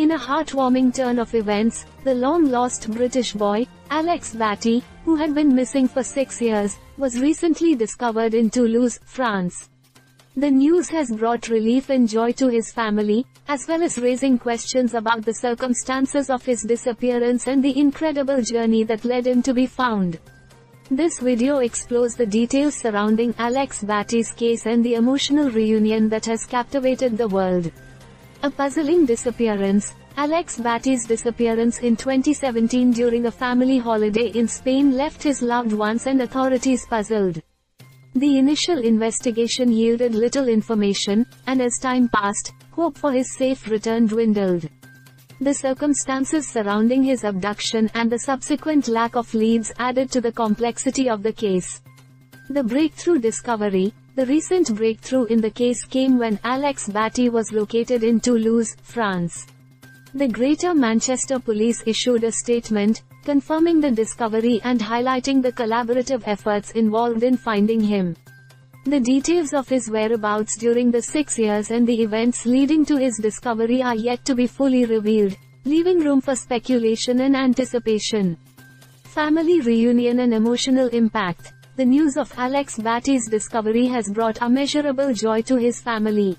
In a heartwarming turn of events, the long-lost British boy, Alex Batty, who had been missing for six years, was recently discovered in Toulouse, France. The news has brought relief and joy to his family, as well as raising questions about the circumstances of his disappearance and the incredible journey that led him to be found. This video explores the details surrounding Alex Batty's case and the emotional reunion that has captivated the world. A puzzling disappearance, Alex Batty's disappearance in 2017 during a family holiday in Spain left his loved ones and authorities puzzled. The initial investigation yielded little information, and as time passed, hope for his safe return dwindled. The circumstances surrounding his abduction and the subsequent lack of leads added to the complexity of the case. The breakthrough discovery, the recent breakthrough in the case came when Alex Batty was located in Toulouse, France. The Greater Manchester Police issued a statement, confirming the discovery and highlighting the collaborative efforts involved in finding him. The details of his whereabouts during the six years and the events leading to his discovery are yet to be fully revealed, leaving room for speculation and anticipation. Family reunion and emotional impact. The news of Alex Batty's discovery has brought immeasurable joy to his family.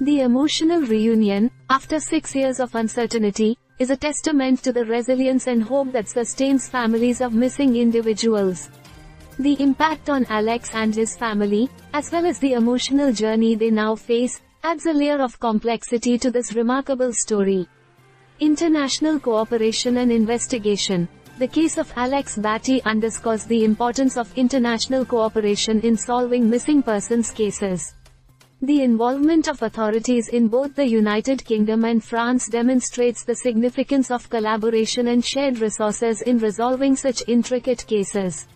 The emotional reunion, after six years of uncertainty, is a testament to the resilience and hope that sustains families of missing individuals. The impact on Alex and his family, as well as the emotional journey they now face, adds a layer of complexity to this remarkable story. International cooperation and investigation. The case of Alex Batty underscores the importance of international cooperation in solving missing persons cases. The involvement of authorities in both the United Kingdom and France demonstrates the significance of collaboration and shared resources in resolving such intricate cases.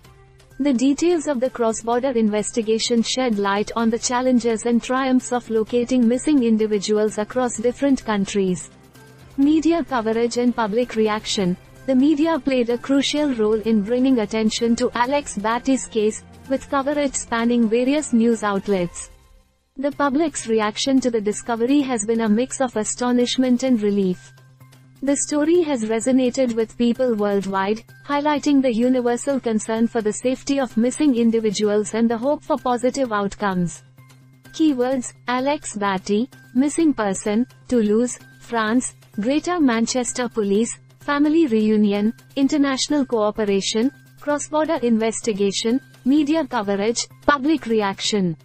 The details of the cross-border investigation shed light on the challenges and triumphs of locating missing individuals across different countries. Media coverage and public reaction. The media played a crucial role in bringing attention to Alex Batty's case, with coverage spanning various news outlets. The public's reaction to the discovery has been a mix of astonishment and relief. The story has resonated with people worldwide, highlighting the universal concern for the safety of missing individuals and the hope for positive outcomes. Keywords, Alex Batty, missing person, Toulouse, France, Greater Manchester Police, family reunion, international cooperation, cross-border investigation, media coverage, public reaction.